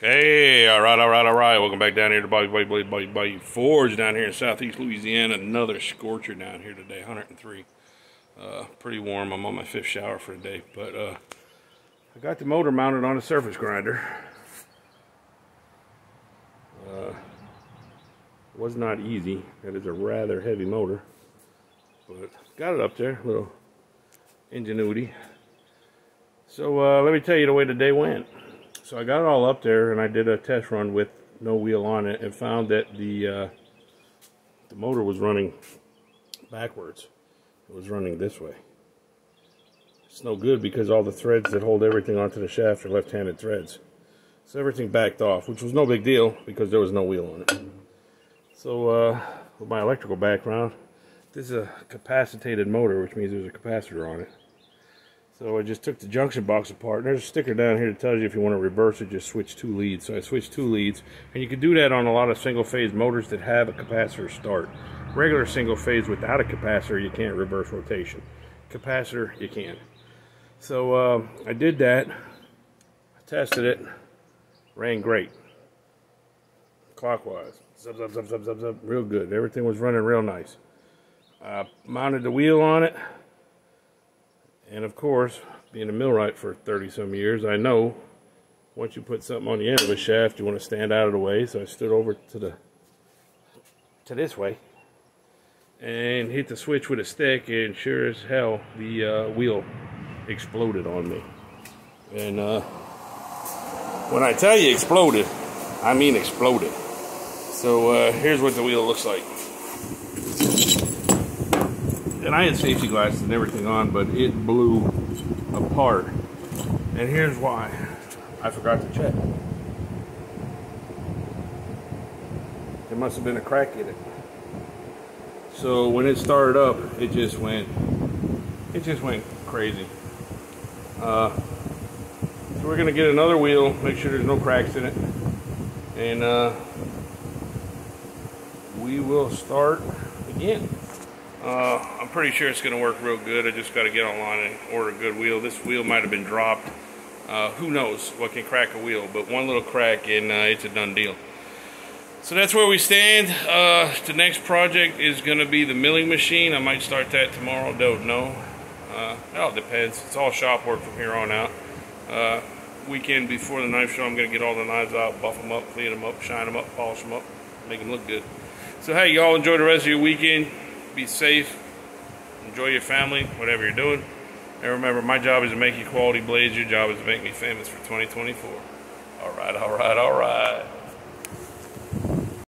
Hey, all right, all right, all right. Welcome back down here to Bobby Bobby Bobby Bobby, Bobby Forge down here in southeast Louisiana. Another scorcher down here today, 103. Uh, pretty warm. I'm on my fifth shower for the day, but uh, I got the motor mounted on a surface grinder. Uh, was not easy. That is a rather heavy motor, but got it up there. A little ingenuity. So uh, let me tell you the way the day went. So I got it all up there and I did a test run with no wheel on it and found that the uh, the motor was running backwards. It was running this way. It's no good because all the threads that hold everything onto the shaft are left-handed threads. So everything backed off, which was no big deal because there was no wheel on it. So uh, with my electrical background, this is a capacitated motor, which means there's a capacitor on it. So I just took the junction box apart. And there's a sticker down here that tells you if you want to reverse it, just switch two leads. So I switched two leads. And you can do that on a lot of single phase motors that have a capacitor start. Regular single phase without a capacitor, you can't reverse rotation. Capacitor, you can. So uh, I did that. I tested it. Ran great. Clockwise. Zub, zub, zub, zub, zub, zub. Real good. Everything was running real nice. I mounted the wheel on it. And of course, being a millwright for 30 some years, I know once you put something on the end of a shaft, you want to stand out of the way. So I stood over to the to this way and hit the switch with a stick, and sure as hell, the uh, wheel exploded on me. And uh, when I tell you exploded, I mean exploded. So uh, here's what the wheel looks like and I had safety glasses and everything on, but it blew apart. And here's why. I forgot to check. There must have been a crack in it. So when it started up, it just went, it just went crazy. Uh, so we're gonna get another wheel, make sure there's no cracks in it, and uh, we will start again. Uh, I'm pretty sure it's going to work real good. I just got to get online and order a good wheel. This wheel might have been dropped. Uh, who knows what can crack a wheel, but one little crack and uh, it's a done deal. So that's where we stand. Uh, the next project is going to be the milling machine. I might start that tomorrow. Don't know. Uh, it depends. It's all shop work from here on out. Uh, weekend before the knife show, I'm going to get all the knives out, buff them up, clean them up, shine them up, polish them up, make them look good. So hey, y'all enjoy the rest of your weekend be safe, enjoy your family, whatever you're doing. And remember, my job is to make you quality blades. Your job is to make me famous for 2024. All right, all right, all right.